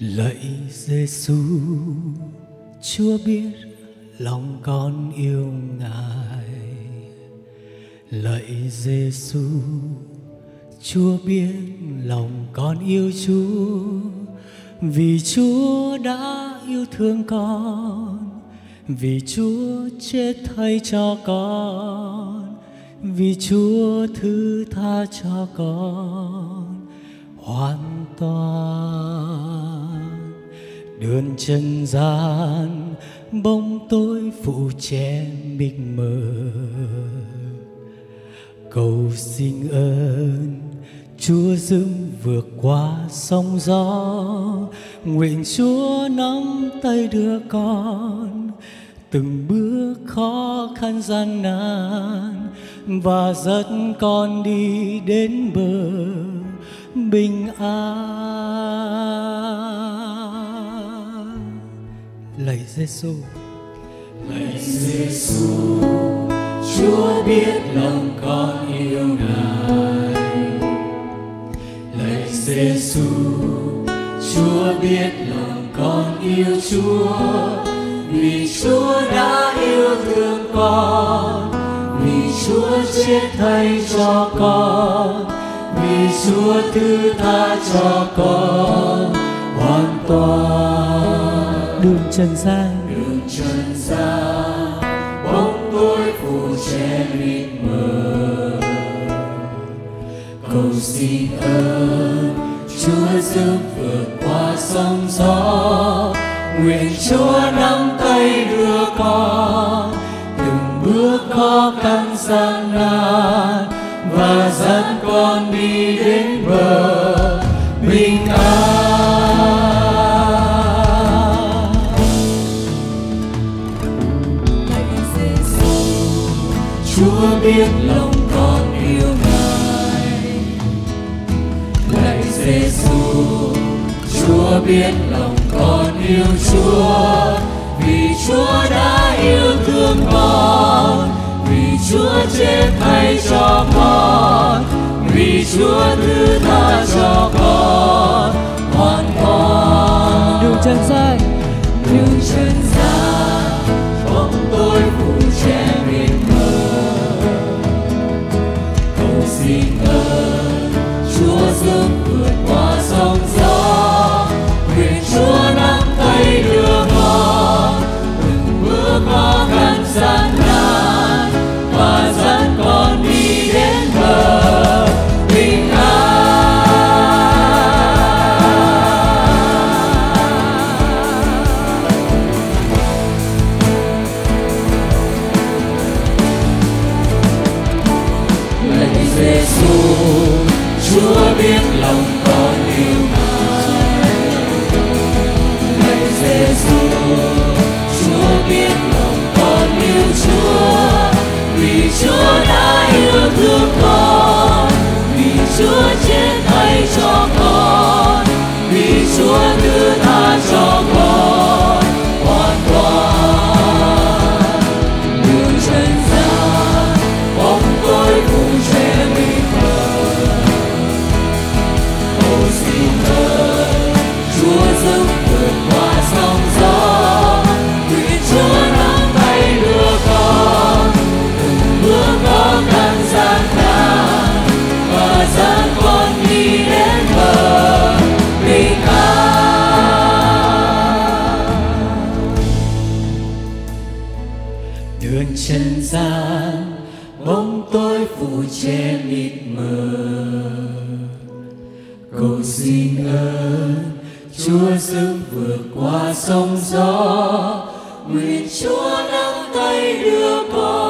lạy Giêsu Chúa biết lòng con yêu ngài. Lạy Giêsu Chúa biết lòng con yêu Chúa. Vì Chúa đã yêu thương con, vì Chúa chết thay cho con, vì Chúa thứ tha cho con hoàn toàn đường chân gian, bóng tối phủ che mịt mờ. Cầu xin ơn, Chúa dưng vượt qua sóng gió. Nguyện Chúa nắm tay đưa con, từng bước khó khăn gian nan. Và dẫn con đi đến bờ bình an lạy Giêsu lạy Giêsu Chúa biết lòng con yêu ngài. Lạy Giêsu Chúa biết lòng con yêu Chúa. Vì Chúa đã yêu thương con, vì Chúa chết thay cho con, vì Chúa thứ tha cho con. Hoàn toàn trần gian. Đường trần gian, bóng tối phủ che mịt mờ. Cầu xin ơn, Chúa giúp vượt qua sóng gió. Nguyện Chúa nắm tay đưa con, từng bước khó khăn gian nan và dẫn con đi đến bờ. Chúa biết lòng con yêu Ngài Lạy Giêsu Chúa biết lòng con yêu Chúa vì Chúa đã yêu thương con, vì Chúa chết thay cho con, vì Chúa thương. Đường chân gian, bóng tối phủ che mịt mờ. Cầu xin ơn, Chúa giúp vượt qua sóng gió. Nguyện Chúa nắm tay đưa con